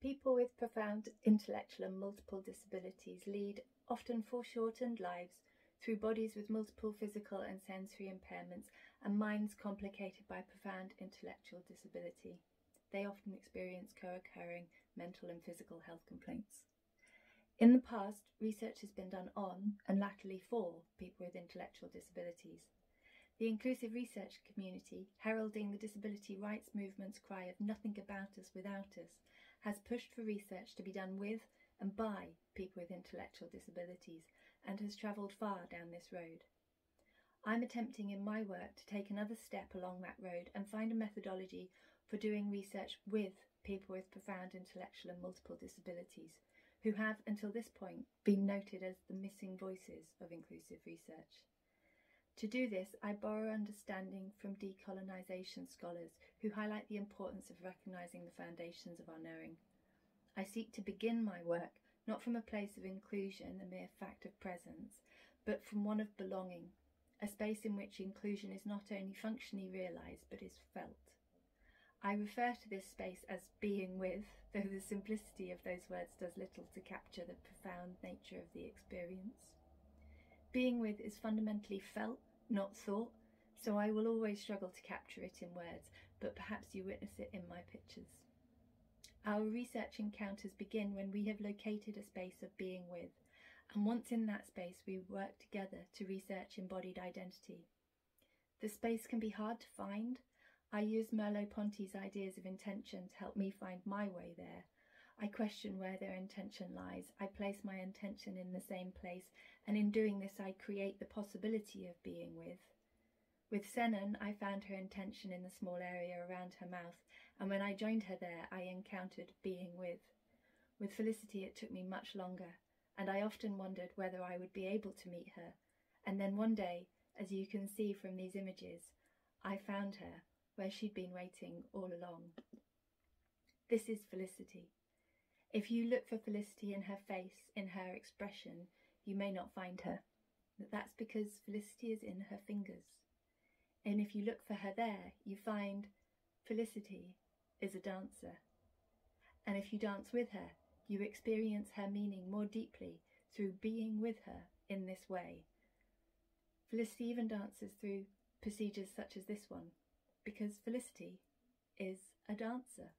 People with profound intellectual and multiple disabilities lead often foreshortened lives through bodies with multiple physical and sensory impairments and minds complicated by profound intellectual disability. They often experience co occurring mental and physical health complaints. In the past, research has been done on and latterly for people with intellectual disabilities. The inclusive research community, heralding the disability rights movement's cry of nothing about us without us, has pushed for research to be done with and by people with intellectual disabilities and has travelled far down this road. I'm attempting in my work to take another step along that road and find a methodology for doing research with people with profound intellectual and multiple disabilities who have until this point been noted as the missing voices of inclusive research. To do this, I borrow understanding from decolonisation scholars who highlight the importance of recognising the foundations of our knowing. I seek to begin my work not from a place of inclusion, a mere fact of presence, but from one of belonging, a space in which inclusion is not only functionally realised but is felt. I refer to this space as being with, though the simplicity of those words does little to capture the profound nature of the experience. Being with is fundamentally felt not thought, so I will always struggle to capture it in words, but perhaps you witness it in my pictures. Our research encounters begin when we have located a space of being with, and once in that space, we work together to research embodied identity. The space can be hard to find. I use Merleau-Ponty's ideas of intention to help me find my way there. I question where their intention lies. I place my intention in the same place, and in doing this, I create the possibility of being with. With Senen, I found her intention in the small area around her mouth, and when I joined her there, I encountered being with. With Felicity, it took me much longer, and I often wondered whether I would be able to meet her. And then one day, as you can see from these images, I found her where she'd been waiting all along. This is Felicity. If you look for Felicity in her face, in her expression, you may not find her. That's because Felicity is in her fingers. And if you look for her there, you find Felicity is a dancer. And if you dance with her, you experience her meaning more deeply through being with her in this way. Felicity even dances through procedures such as this one, because Felicity is a dancer.